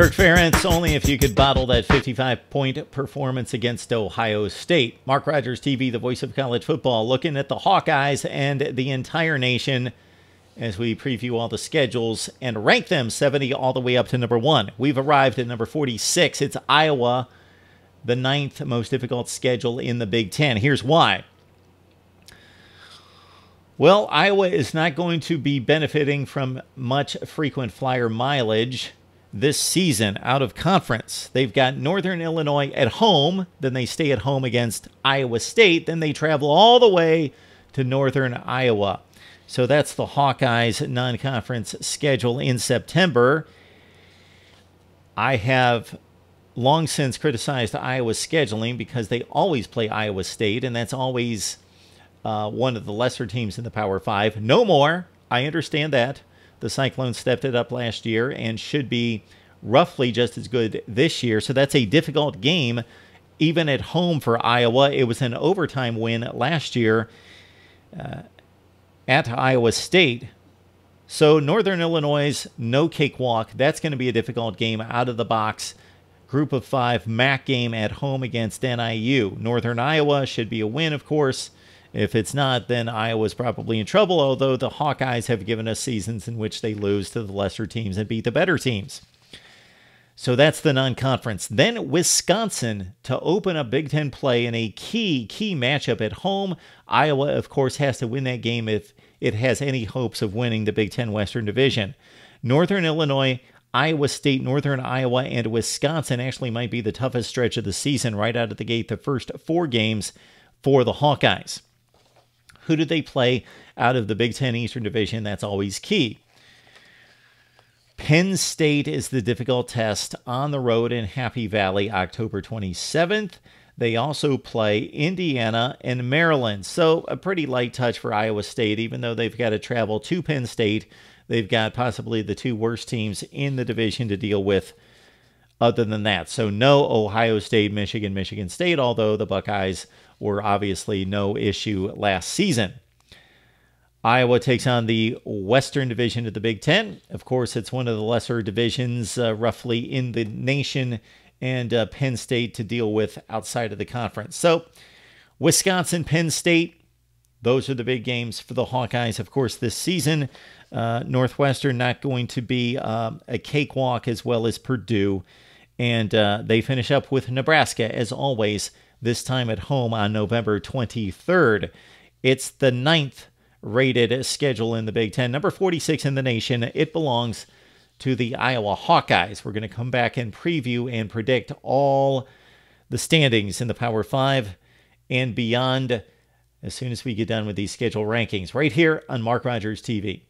Kirk Ferentz, only if you could bottle that 55 point performance against Ohio State. Mark Rogers TV, the voice of college football, looking at the Hawkeyes and the entire nation as we preview all the schedules and rank them 70 all the way up to number one. We've arrived at number 46. It's Iowa, the ninth most difficult schedule in the Big Ten. Here's why. Well, Iowa is not going to be benefiting from much frequent flyer mileage this season out of conference. They've got Northern Illinois at home, then they stay at home against Iowa State, then they travel all the way to Northern Iowa. So that's the Hawkeyes non conference schedule in September. I have long since criticized Iowa's scheduling because they always play Iowa State, and that's always uh, one of the lesser teams in the Power Five. No more. I understand that. The Cyclones stepped it up last year and should be roughly just as good this year. So that's a difficult game, even at home for Iowa. It was an overtime win last year uh, at Iowa State. So Northern Illinois, no cakewalk. That's going to be a difficult game out of the box. Group of five MAC game at home against NIU. Northern Iowa should be a win, of course. If it's not, then Iowa's probably in trouble, although the Hawkeyes have given us seasons in which they lose to the lesser teams and beat the better teams. So that's the non conference. Then Wisconsin to open up Big Ten play in a key, key matchup at home. Iowa, of course, has to win that game if it has any hopes of winning the Big Ten Western Division. Northern Illinois, Iowa State, Northern Iowa, and Wisconsin actually might be the toughest stretch of the season right out of the gate, the first four games for the Hawkeyes. Who do they play out of the Big Ten Eastern Division? That's always key. Penn State is the difficult test on the road in Happy Valley, October 27th. They also play Indiana and Maryland. So, a pretty light touch for Iowa State, even though they've got to travel to Penn State. They've got possibly the two worst teams in the division to deal with, other than that. So, no Ohio State, Michigan, Michigan State, although the Buckeyes were obviously no issue last season. Iowa takes on the Western Division of the Big Ten. Of course, it's one of the lesser divisions uh, roughly in the nation, and uh, Penn State to deal with outside of the conference. So, Wisconsin, Penn State, those are the big games for the Hawkeyes, of course, this season. Uh, Northwestern not going to be um, a cakewalk as well as Purdue. And uh, they finish up with Nebraska, as always, this time at home on November 23rd. It's the ninth rated schedule in the Big Ten, number 46 in the nation. It belongs to the Iowa Hawkeyes. We're going to come back and preview and predict all the standings in the Power Five and beyond as soon as we get done with these schedule rankings right here on Mark Rogers TV.